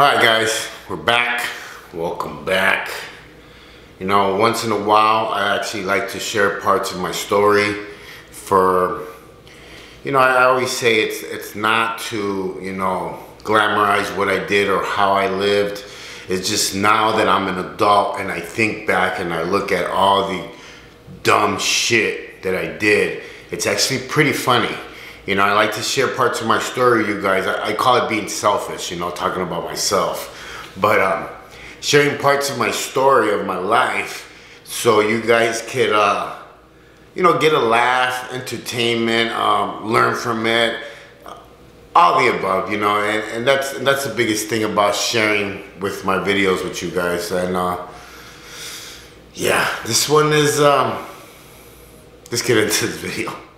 Alright guys, we're back. Welcome back. You know, once in a while I actually like to share parts of my story for you know, I always say it's it's not to, you know, glamorize what I did or how I lived. It's just now that I'm an adult and I think back and I look at all the dumb shit that I did, it's actually pretty funny. You know, I like to share parts of my story, you guys. I, I call it being selfish, you know, talking about myself. But um, sharing parts of my story, of my life, so you guys could, uh, you know, get a laugh, entertainment, um, learn from it, all the above, you know, and, and that's and that's the biggest thing about sharing with my videos with you guys. And uh, yeah, this one is, um, let's get into this video.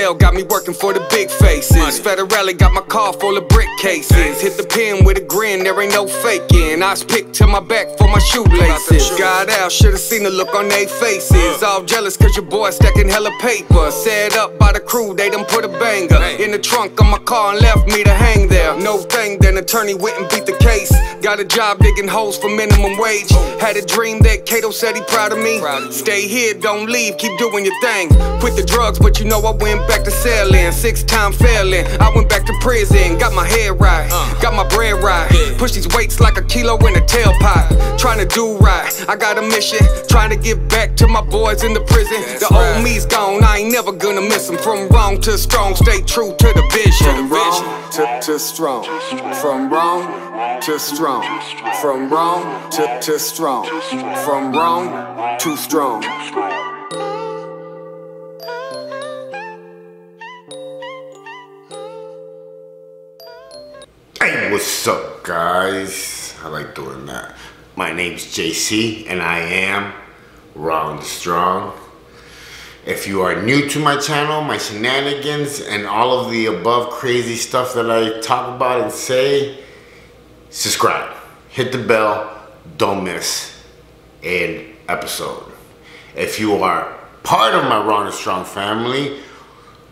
Cartel got me working for the big faces. Federale got my car full of brick cases. Hit the pin with a grin, there ain't no faking. I was picked to my back for my shoelaces. Got out, should've seen the look on their faces. All jealous cause your boy stacking hella paper. Set up by the crew, they done put a banger in the trunk of my car and left me to hang there. No thing, then attorney went and beat the case. Got a job digging holes for minimum wage. Had a dream that Kato said he proud of me. Stay here, don't leave, keep doing your thing. Quit the drugs, but you know I went back to selling. Six time failing. I went back to prison, got my head right, uh. got my bread right. Push these weights like a kilo in a tailpipe. Trying to do right, I got a mission. Trying to give back to my boys in the prison. The old me's gone, I ain't never gonna miss them. From wrong to strong, stay true to the vision. From wrong to, to strong. From wrong to strong. From wrong to, to strong. From wrong to strong. Hey, what's up, guys? I like doing that. My name's JC, and I am Wrong Strong. If you are new to my channel, my shenanigans, and all of the above crazy stuff that I talk about and say, subscribe. Hit the bell. Don't miss an episode. If you are part of my Wrong Strong family,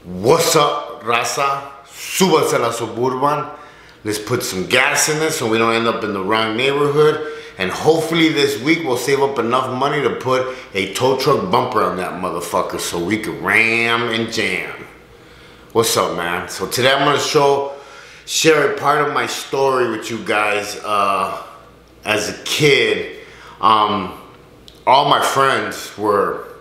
what's up, raza? Súbase a la suburban. Let's put some gas in this so we don't end up in the wrong neighborhood. And hopefully this week we'll save up enough money to put a tow truck bumper on that motherfucker so we can ram and jam. What's up, man? So today I'm gonna show, share a part of my story with you guys. Uh, as a kid, um, all my friends were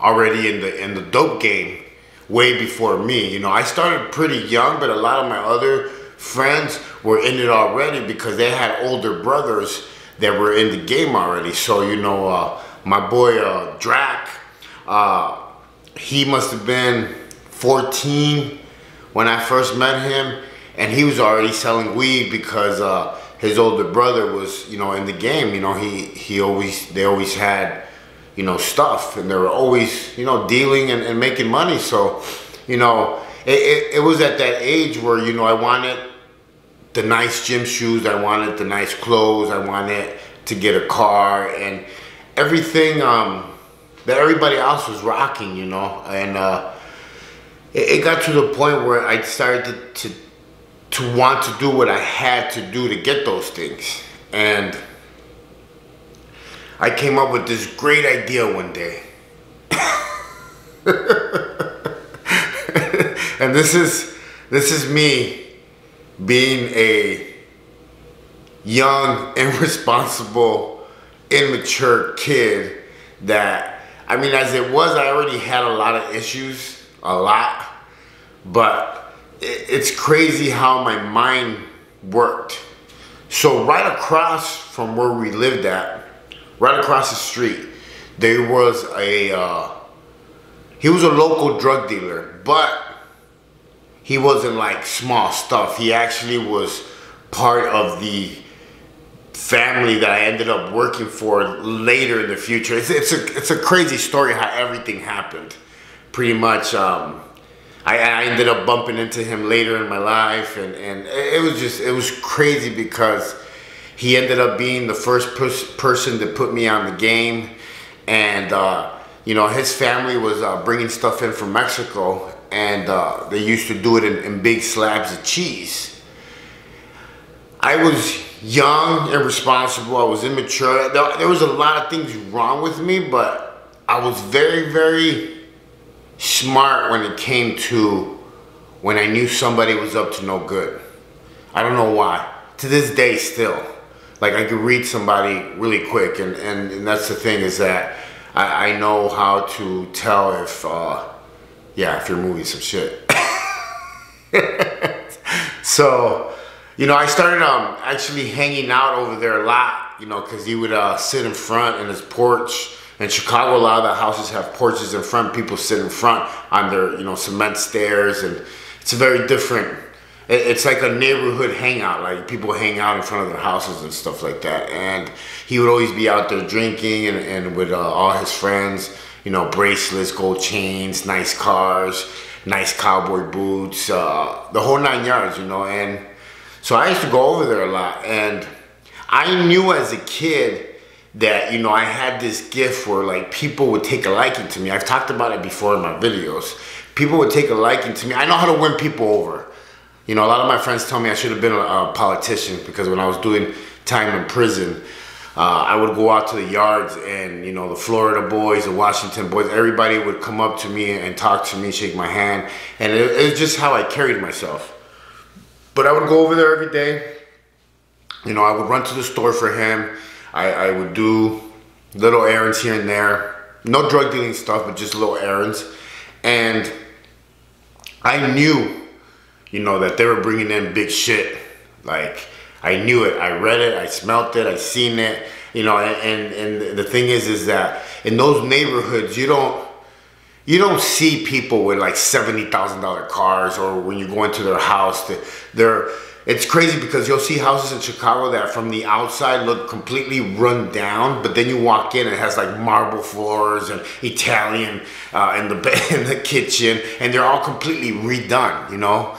already in the in the dope game way before me. You know, I started pretty young, but a lot of my other friends were in it already because they had older brothers that were in the game already. So, you know, uh, my boy uh, Drac, uh, he must have been 14 when I first met him, and he was already selling weed because uh, his older brother was, you know, in the game. You know, he he always they always had, you know, stuff, and they were always, you know, dealing and, and making money. So, you know, it, it, it was at that age where you know I wanted the nice gym shoes, I wanted the nice clothes, I wanted to get a car and everything um, that everybody else was rocking, you know. And uh, it, it, got to the point where I started to, to to want to do what I had to do to get those things. And I came up with this great idea one day. and this is this is me being a young, irresponsible, immature kid that, I mean, as it was, I already had a lot of issues, a lot, but it's crazy how my mind worked. So right across from where we lived at, right across the street, there was a, uh, he was a local drug dealer, but he wasn't like small stuff. He actually was part of the family that I ended up working for later in the future. It's, it's a it's a crazy story how everything happened. Pretty much, um, I, I ended up bumping into him later in my life, and and it was just it was crazy because he ended up being the first pers person to put me on the game, and uh, you know his family was uh, bringing stuff in from Mexico, and uh, they used to do it in, in big slabs of cheese. I was young, irresponsible. I was immature. There was a lot of things wrong with me, but I was very, very smart when it came to when I knew somebody was up to no good. I don't know why. To this day, still. Like I could read somebody really quick, and, and, and that's the thing is that I, I know how to tell if, uh, yeah, if you're moving some shit. so, you know, I started um, actually hanging out over there a lot, you know, because he would uh, sit in front in his porch. In Chicago, a lot of the houses have porches in front. People sit in front on their, you know, cement stairs, and it's a very different it's like a neighborhood hangout. Like people hang out in front of their houses and stuff like that. And he would always be out there drinking and, and with uh, all his friends, you know, bracelets, gold chains, nice cars, nice cowboy boots, uh, the whole nine yards, you know. And so I used to go over there a lot. And I knew as a kid that, you know, I had this gift where like people would take a liking to me. I've talked about it before in my videos. People would take a liking to me. I know how to win people over. You know, a lot of my friends tell me I should have been a, a politician because when I was doing time in prison, uh, I would go out to the yards and, you know, the Florida boys, the Washington boys, everybody would come up to me and talk to me, shake my hand. And it, it was just how I carried myself. But I would go over there every day. You know, I would run to the store for him. I, I would do little errands here and there. No drug dealing stuff, but just little errands. And I knew you know, that they were bringing in big shit. Like, I knew it. I read it. I smelt it. I seen it. You know, and, and the thing is, is that in those neighborhoods, you don't, you don't see people with like $70,000 cars or when you go into their house, they're, it's crazy because you'll see houses in Chicago that from the outside look completely run down, but then you walk in and it has like marble floors and Italian uh, in the in the kitchen, and they're all completely redone, you know.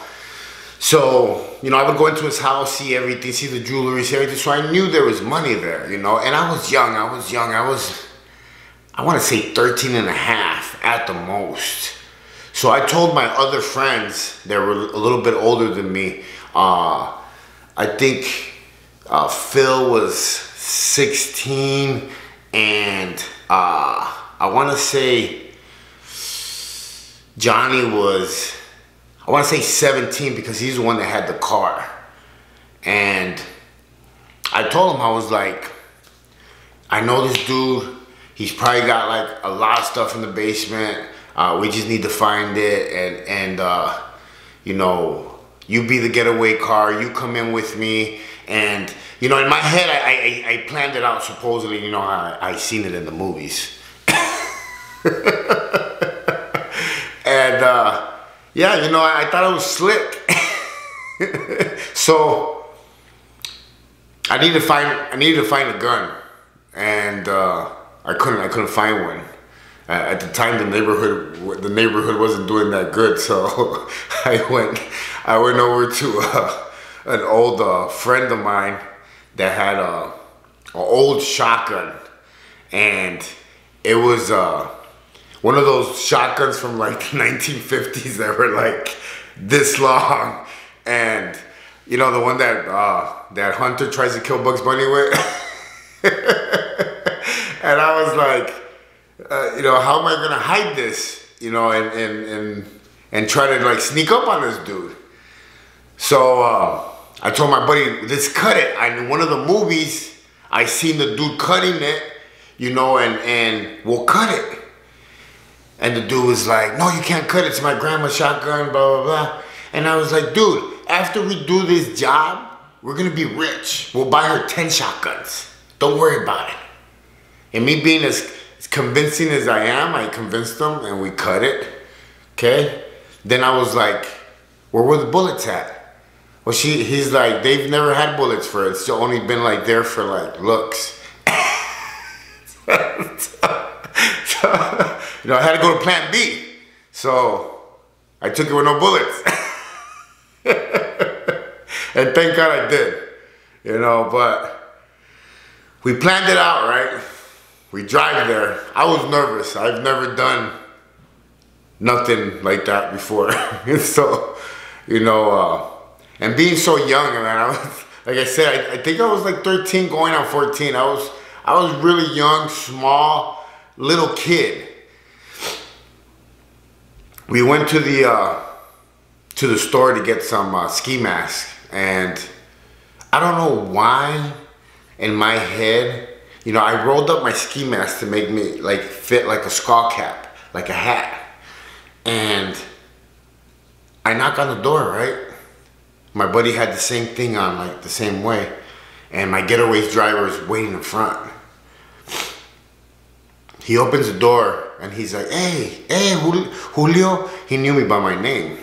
So, you know, I would go into his house, see everything, see the jewelry, see everything. So I knew there was money there, you know. And I was young. I was young. I was, I want to say 13 and a half at the most. So I told my other friends that were a little bit older than me. Uh, I think uh, Phil was 16 and uh, I want to say Johnny was I want to say 17 because he's the one that had the car. And I told him, I was like, I know this dude. He's probably got like a lot of stuff in the basement. Uh, we just need to find it. And, and uh, you know, you be the getaway car. You come in with me. And, you know, in my head, I, I, I planned it out supposedly. You know, I, I seen it in the movies. and, uh, yeah, you know, I, I thought it was slick. so I needed to find I needed to find a gun, and uh, I couldn't I couldn't find one. Uh, at the time, the neighborhood the neighborhood wasn't doing that good, so I went I went over to uh, an old uh, friend of mine that had a, an old shotgun, and it was. Uh, one of those shotguns from like the 1950s that were like this long. And you know the one that uh, that hunter tries to kill bugs bunny with? And i was like uh, you know how am i gonna hide this you know and and and, and try to like sneak up on this dude? So uh, i told my buddy let's cut it. I, in one of the movies i seen the dude cutting it you know and and we'll cut it and the dude was like, no, you can't cut it. It's my grandma's shotgun, blah, blah, blah. And I was like, dude, after we do this job, we're gonna be rich. We'll buy her 10 shotguns. Don't worry about it. And me being as, convincing as I am, I convinced them and we cut it, okay? Then I was like, where were the bullets at? Well, she, he's like, they've never had bullets for it. It's only been like there for like looks. you know, I had to go to plan B. So I took it with no bullets. and thank God I did. You know, but we planned it out, right? we drive there. I was nervous. I've never done nothing like that before. so, you know, uh, and being so young, man, I was, like I said, I, I, think I was like 13 going on 14. I was, I was really young, small, little kid. We went to the, uh, to the store to get some uh, ski mask, and I don't know why in my head, you know, I rolled up my ski mask to make me like fit like a skull cap, like a hat. And I knock on the door, right? My buddy had the same thing on, like the same way. And my getaway's driver is waiting in front. He opens the door and he's like, hey, hey, Julio. He knew me by my name.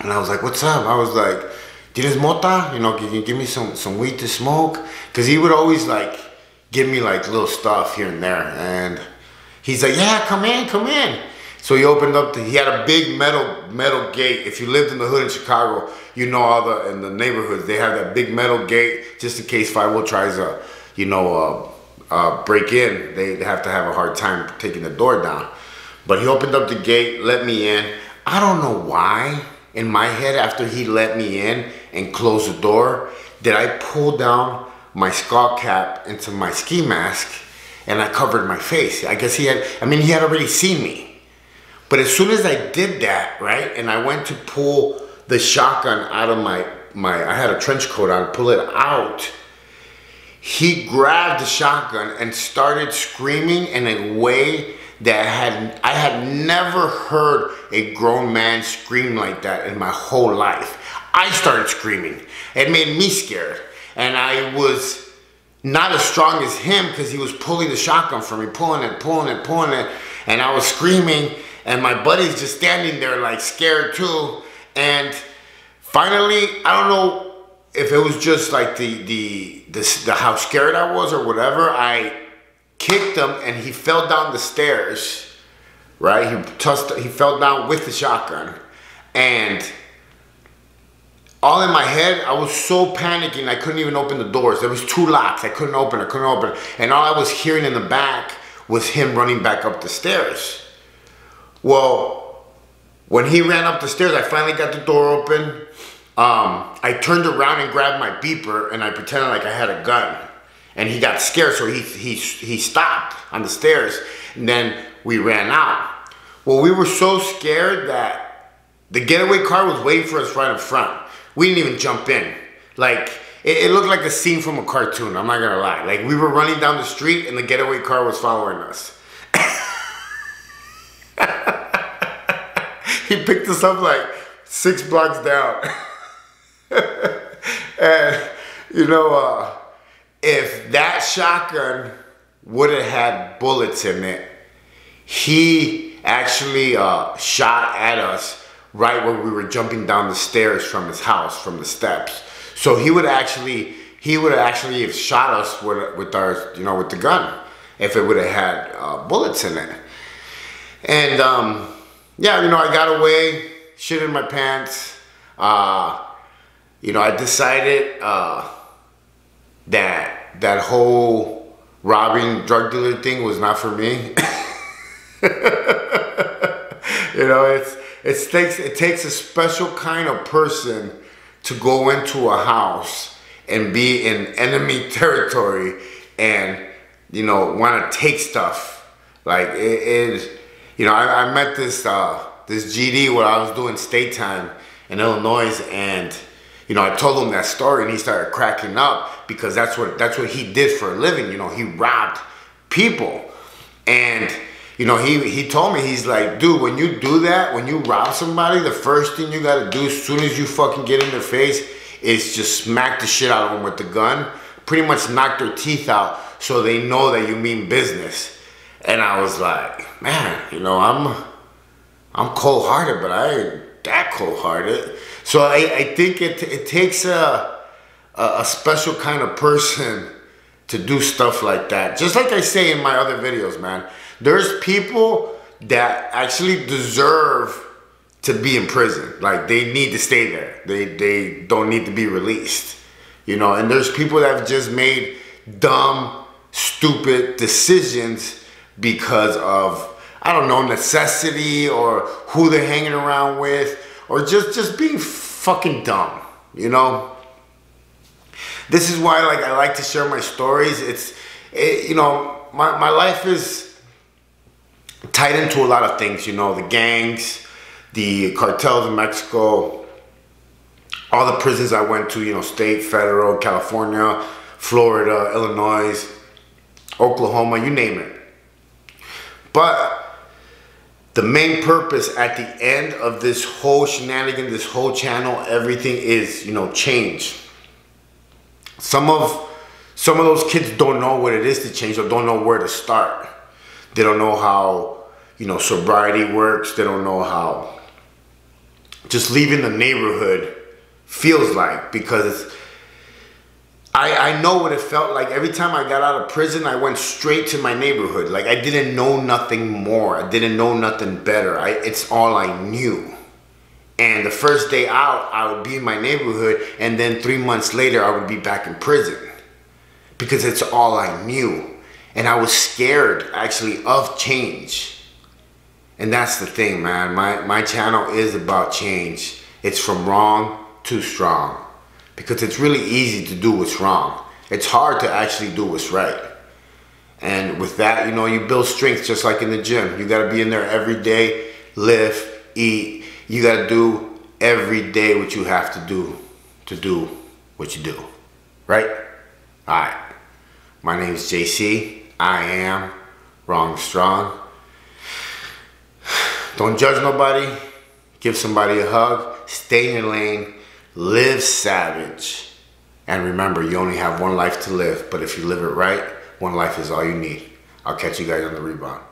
And I was like, what's up? I was like, tienes mota? You know, can you give me some, some weed to smoke? Because he would always like give me like little stuff here and there. And he's like, yeah, come in, come in. So he opened up, the, he had a big metal metal gate. If you lived in the hood in Chicago, you know all the, in the neighborhoods, they have that big metal gate just in case 5 tries to, you know, uh, uh, break in. They, have to have a hard time taking the door down. But he opened up the gate, let me in. I don't know why in my head after he let me in and closed the door did I pull down my skull cap into my ski mask and I covered my face. I guess he had, I mean, he had already seen me. But as soon as I did that, right, and I went to pull the shotgun out of my, my I had a trench coat on, pull it out, he grabbed the shotgun and started screaming in a way that I had I had never heard a grown man scream like that in my whole life. I started screaming. It made me scared. And I was not as strong as him because he was pulling the shotgun from me, pulling it, pulling it, pulling it. And I was screaming and my buddy's just standing there like scared too. And finally, I don't know if it was just like the, the, the, the how scared I was or whatever, I kicked him and he fell down the stairs, right? He tossed, he fell down with the shotgun and all in my head, I was so panicking, I couldn't even open the doors. There was two locks, I couldn't open, I couldn't open. And all I was hearing in the back was him running back up the stairs. Well, when he ran up the stairs, I finally got the door open. Um, I turned around and grabbed my beeper and I pretended like I had a gun and he got scared, so he, he, he stopped on the stairs, and then we ran out. Well, we were so scared that the getaway car was waiting for us right in front. We didn't even jump in. Like, it, it looked like a scene from a cartoon, I'm not gonna lie. Like, we were running down the street, and the getaway car was following us. he picked us up like six blocks down. and, you know, uh, if that shotgun would have had bullets in it, he actually uh, shot at us right where we were jumping down the stairs from his house, from the steps. So he would actually, he would actually have shot us with, with our, you know, with the gun if it would have had uh, bullets in it. And um, yeah, you know, I got away, shit in my pants. Uh, you know, I decided uh, that that whole robbing drug dealer thing was not for me. you know, it's it takes it takes a special kind of person to go into a house and be in enemy territory and you know want to take stuff. Like it is, you know, I, I met this uh, this GD where I was doing state time in Illinois and you know, I told him that story and he started cracking up because that's what that's what he did for a living. You know, he robbed people. And, you know, he, he told me, he's like, dude, when you do that, when you rob somebody, the first thing you gotta do as soon as you fucking get in their face is just smack the shit out of them with the gun. Pretty much knock their teeth out so they know that you mean business. And I was like, man, you know, I'm I'm cold hearted, but I that cold hearted. So I, I think it, it takes a, a special kind of person to do stuff like that. Just like I say in my other videos, man. There's people that actually deserve to be in prison. Like they need to stay there. They they don't need to be released. You know, and there's people that have just made dumb, stupid decisions because of I don't know necessity or who they're hanging around with or just just being fucking dumb, you know. This is why like I like to share my stories. It's it, you know my my life is tied into a lot of things. You know the gangs, the cartels in Mexico, all the prisons I went to. You know state, federal, California, Florida, Illinois, Oklahoma, you name it. But the main purpose at the end of this whole shenanigan, this whole channel, everything is, you know, change. Some of some of those kids don't know what it is to change or don't know where to start. They don't know how, you know, sobriety works. They don't know how just leaving the neighborhood feels like because I, I know what it felt like. Every time I got out of prison, I went straight to my neighborhood. Like I didn't know nothing more. I didn't know nothing better. I, it's all I knew. And the first day out, I would be in my neighborhood, and then three months later, I would be back in prison because it's all I knew. And I was scared actually of change. And that's the thing, man. My, my channel is about change. It's from wrong to strong because it's really easy to do what's wrong. It's hard to actually do what's right. And with that, you know, you build strength just like in the gym. You got to be in there every day, lift, eat. You got to do every day what you have to do to do what you do. Right? All right. My name is JC. I am Wrong Strong. Don't judge nobody. Give somebody a hug. Stay in your lane Live savage. And remember, you only have one life to live, but if you live it right, one life is all you need. I'll catch you guys on the rebound.